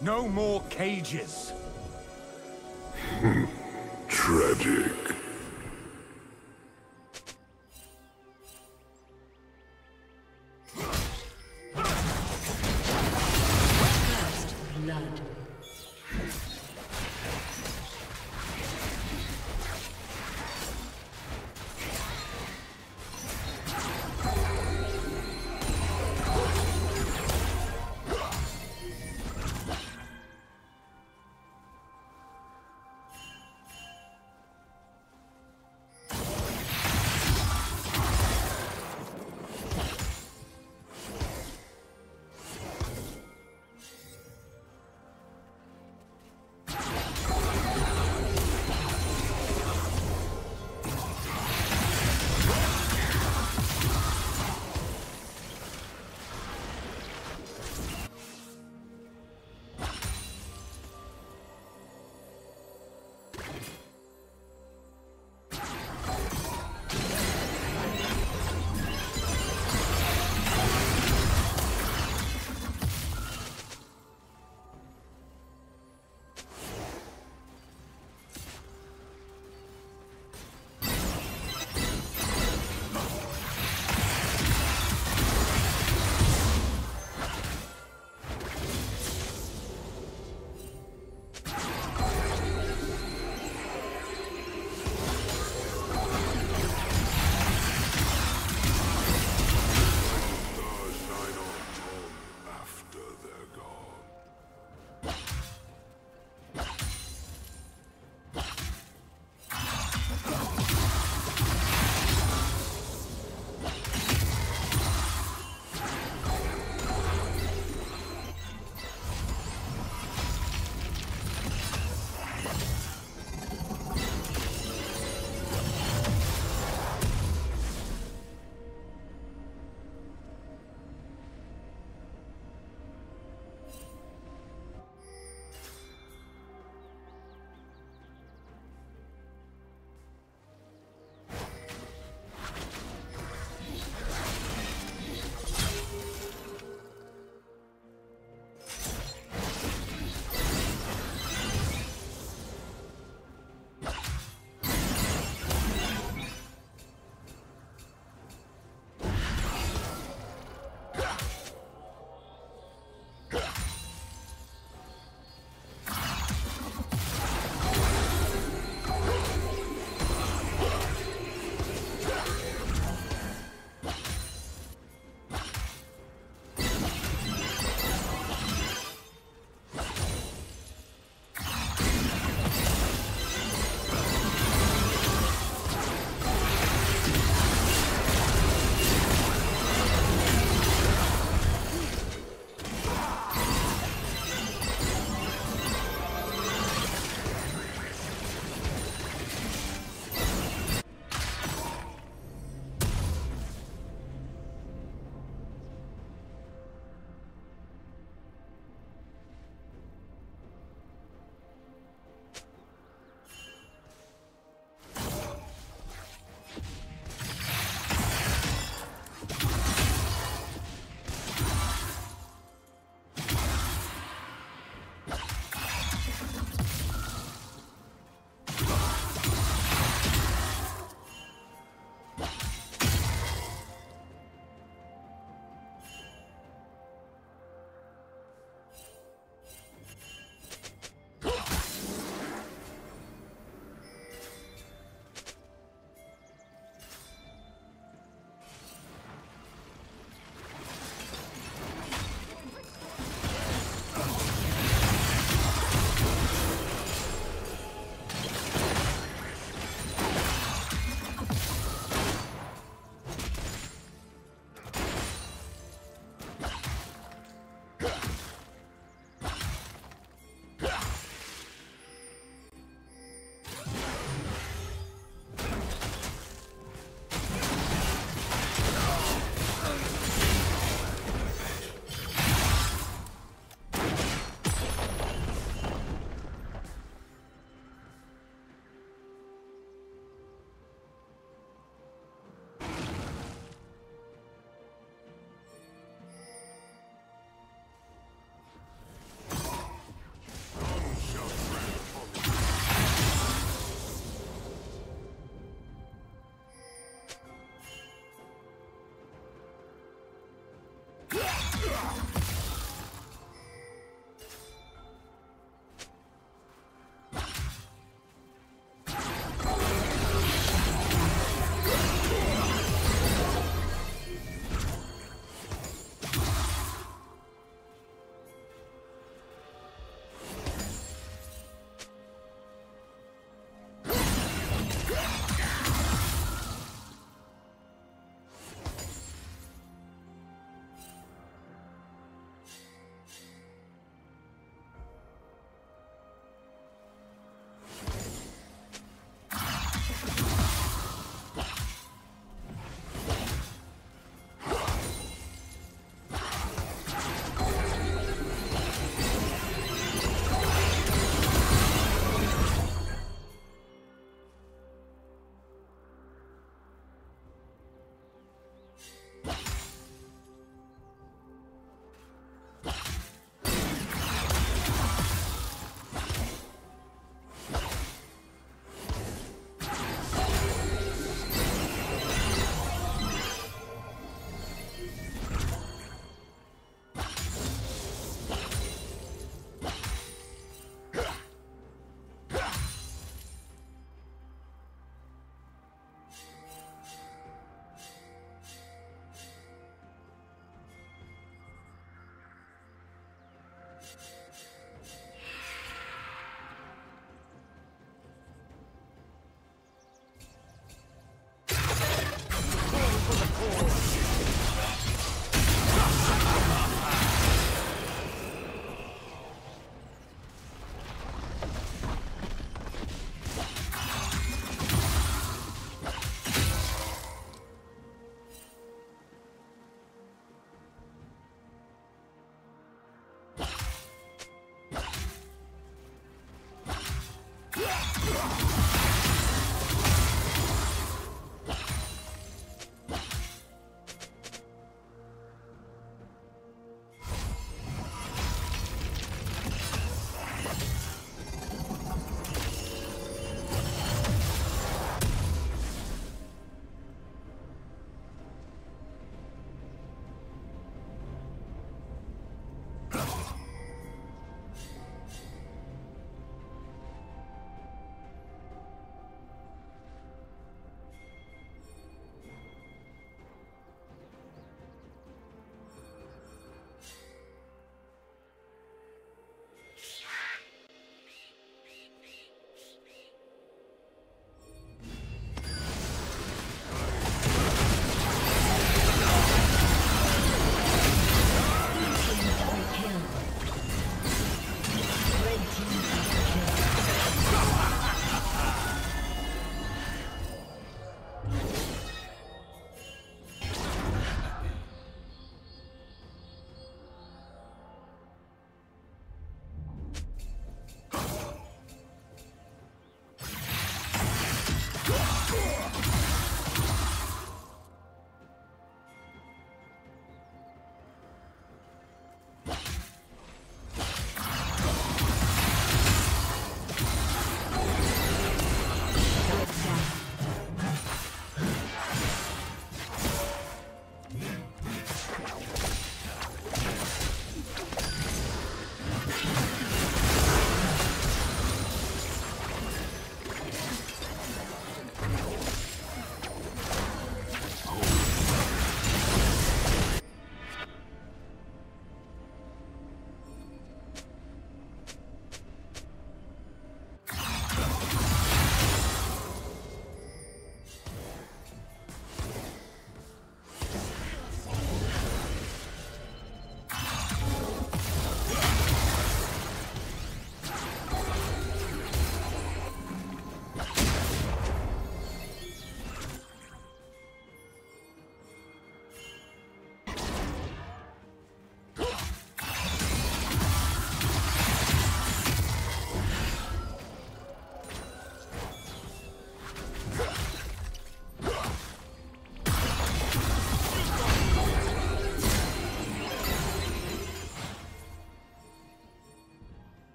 No more cages. Tragic.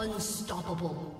Unstoppable.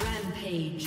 Rampage.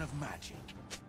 Of magic.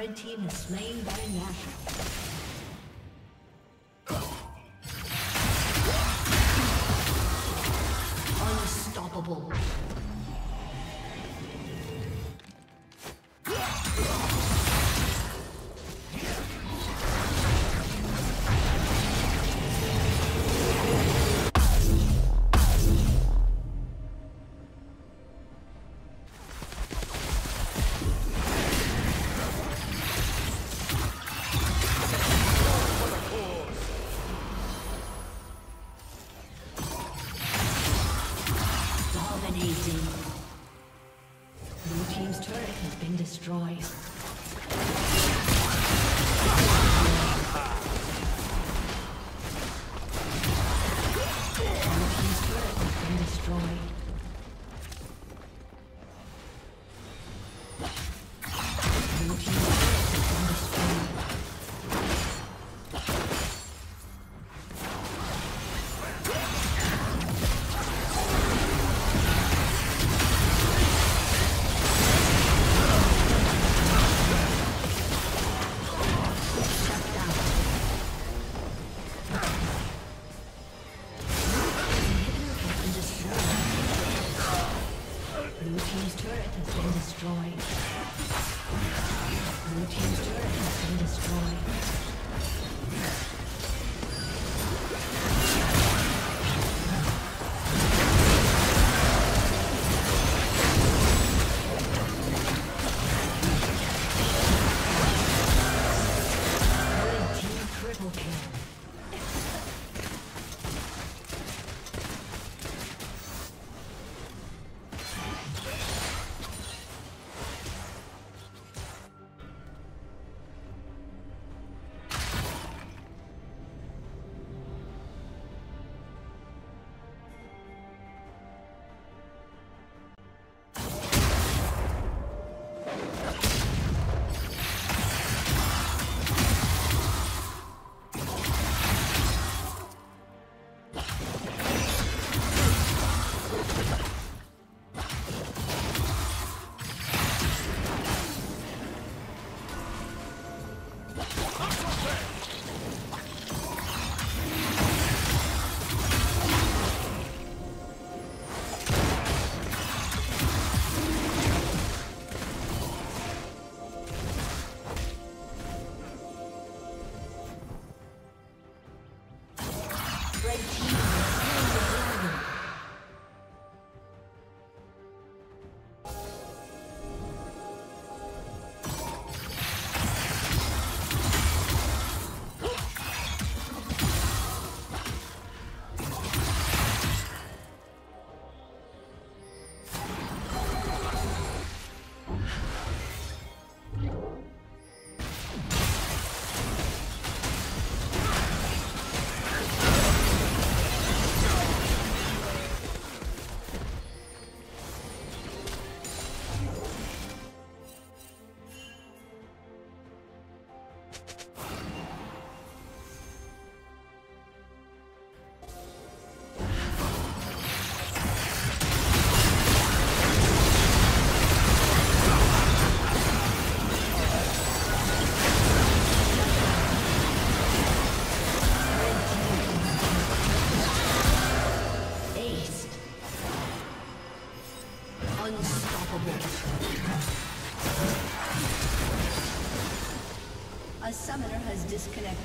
Red team is slain by Nash. unstoppable.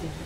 Gracias.